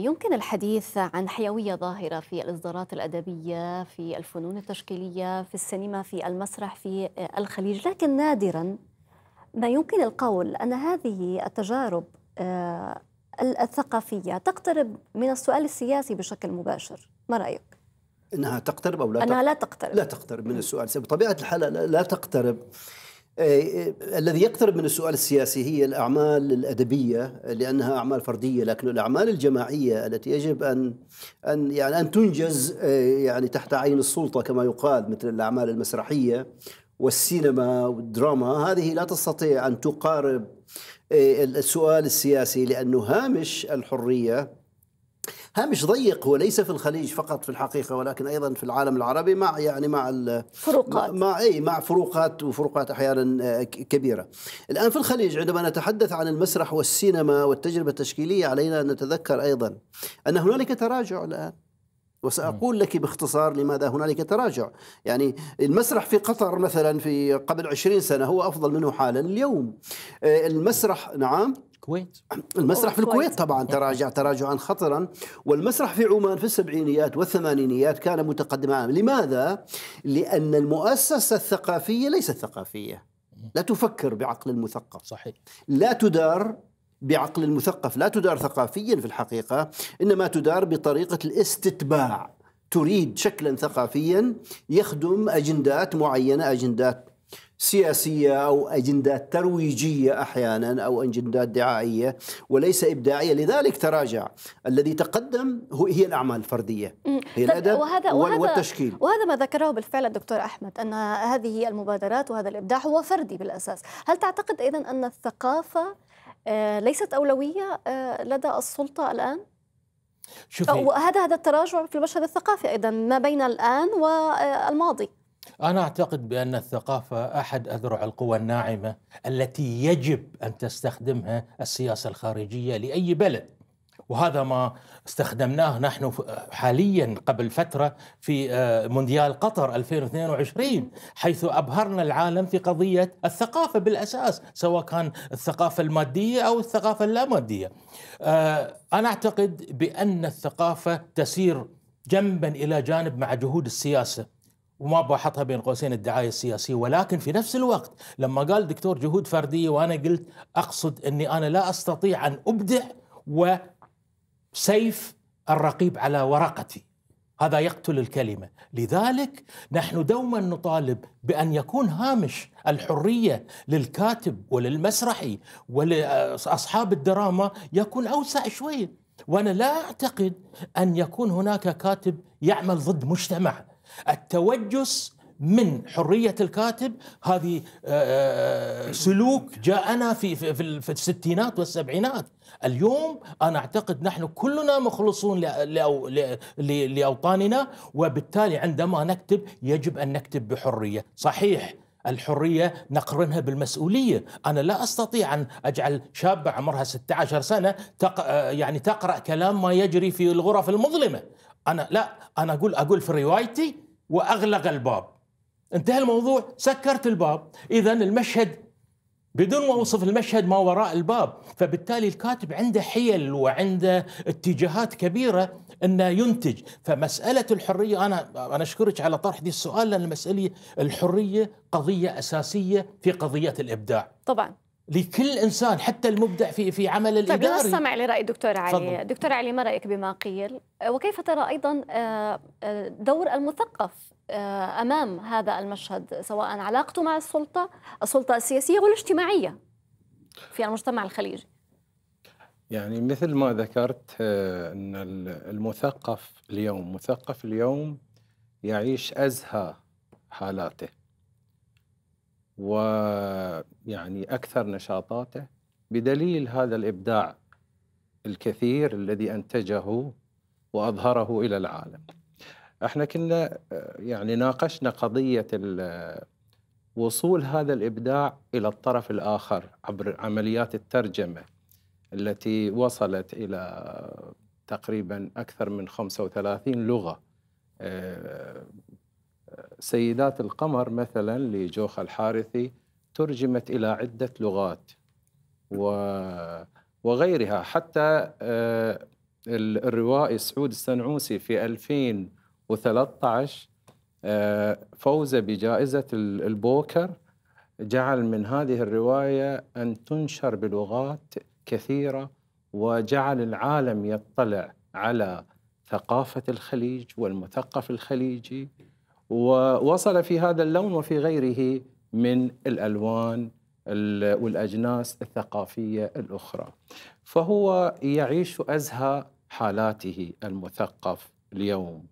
يمكن الحديث عن حيوية ظاهرة في الإصدارات الأدبية في الفنون التشكيلية في السينما في المسرح في الخليج. لكن نادرا ما يمكن القول أن هذه التجارب آه، الثقافية تقترب من السؤال السياسي بشكل مباشر. ما رأيك؟ إنها تقترب أو لا أنها لا تقترب. لا تقترب من السؤال. بطبيعة الحال لا تقترب. آه، الذي يقترب من السؤال السياسي هي الأعمال الأدبية لأنها أعمال فردية لكن الأعمال الجماعية التي يجب أن أن يعني أن تنجز آه، يعني تحت عين السلطة كما يقال مثل الأعمال المسرحية والسينما والدراما. هذه لا تستطيع أن تقارب السؤال السياسي لأنه هامش الحرية هامش ضيق هو ليس في الخليج فقط في الحقيقة ولكن أيضا في العالم العربي مع يعني مع فروقات. مع إي مع فروقات وفروقات أحيانا آه، كبيرة. الآن في الخليج عندما نتحدث عن المسرح والسينما والتجربة التشكيلية علينا أن نتذكر أيضا أن هنالك تراجع الآن. وسأقول لك باختصار لماذا هنالك تراجع. يعني المسرح في قطر مثلا في قبل عشرين سنة هو أفضل منه حالا اليوم. آه، المسرح نعم الكويت. المسرح في الكويت طبعا تراجع تراجعا خطرا. والمسرح في عمان في السبعينيات والثمانينيات كان متقدما. لماذا؟ لأن المؤسسة الثقافية ليست ثقافية. لا تفكر بعقل المثقف. صحيح. لا تدار بعقل المثقف. لا تدار ثقافيا في الحقيقة إنما تدار بطريقة الاستتباع. تريد شكلا ثقافيا يخدم أجندات معينة أجندات سياسية أو أجندات ترويجية أحيانا أو أجندات دعائية وليس إبداعية. لذلك تراجع. الذي تقدم هو هي الأعمال الفردية. هي الأدب وهذا وهذا والتشكيل. وهذا ما ذكره بالفعل الدكتور أحمد أن هذه المبادرات وهذا الإبداع هو فردي بالأساس. هل تعتقد أيضا أن الثقافة آه، ليست أولوية آه، لدى السلطة الآن؟ شوفي. وهذا هذا التراجع في المشهد الثقافي أيضا ما بين الآن والماضي. أنا أعتقد بأن الثقافة أحد أذرع القوى الناعمة التي يجب أن تستخدمها السياسة الخارجية لأي بلد. وهذا ما استخدمناه نحن حاليا قبل فترة في آه، مونديال قطر 2022 حيث أبهرنا العالم في قضية الثقافة بالأساس سواء كان الثقافة المادية أو الثقافة اللامادية. آه، أنا أعتقد بأن الثقافة تسير جنبا إلى جانب مع جهود السياسة. وما بحطها بين قوسين الدعاية السياسية. ولكن في نفس الوقت لما قال دكتور جهود فردية وأنا قلت أقصد إني أنا لا أستطيع أن أبدع وسيف الرقيب على ورقتي. هذا يقتل الكلمة. لذلك نحن دوما نطالب بأن يكون هامش الحرية للكاتب وللمسرحي ولأصحاب الدراما يكون أوسع شوي. وأنا لا أعتقد أن يكون هناك كاتب يعمل ضد مجتمع. التوجس من حرية الكاتب. هذه آه، آه، سلوك جاءنا في في الستينات والسبعينات. اليوم أنا أعتقد نحن كلنا مخلصون لأوطاننا وبالتالي عندما نكتب يجب أن نكتب بحرية. صحيح الحرية نقرنها بالمسؤولية. أنا لا أستطيع أن أجعل شابة عمرها 16 سنة تق... آه، يعني تقرأ كلام ما يجري في الغرف المظلمة. أنا لا أنا أقول أقول في روايتي وأغلق الباب. انتهى الموضوع سكرت الباب. اذا المشهد بدون ما أوصف المشهد ما وراء الباب فبالتالي الكاتب عنده حيل وعنده اتجاهات كبيرة إنه ينتج. فمسألة الحرية أنا أنا أشكرك على طرح دي السؤال لأن المسألة الحرية قضية أساسية في قضية الإبداع. طبعا. لكل إنسان حتى المبدع في في عمل الإداري. طيب نستمع لرأي دكتور علي. فضل. دكتور علي ما رأيك بما قيل؟ وكيف ترى أيضا آه، آه، دور المثقف آه، أمام هذا المشهد سواء علاقته مع السلطة السلطة السياسية والاجتماعية في المجتمع الخليجي؟ يعني مثل ما ذكرت أن المثقف اليوم مثقف اليوم يعيش أزهى حالاته. ويعني أكثر نشاطاته بدليل هذا الإبداع الكثير الذي أنتجه وأظهره إلى العالم. إحنا كنا يعني ناقشنا قضية وصول هذا الإبداع إلى الطرف الآخر عبر عمليات الترجمة التي وصلت إلى تقريبا أكثر من 35 لغة سيدات القمر مثلا لجوخ الحارثي ترجمت إلى عدة لغات وغيرها. حتى آه، الروائي سعود السنعوسي في 2013 آه، فوز بجائزة البوكر. جعل من هذه الرواية أن تنشر بلغات كثيرة وجعل العالم يطلع على ثقافة الخليج والمثقف الخليجي ووصل في هذا اللون وفي غيره من الألوان والأجناس الثقافية الأخرى. فهو يعيش أزهى حالاته المثقف اليوم.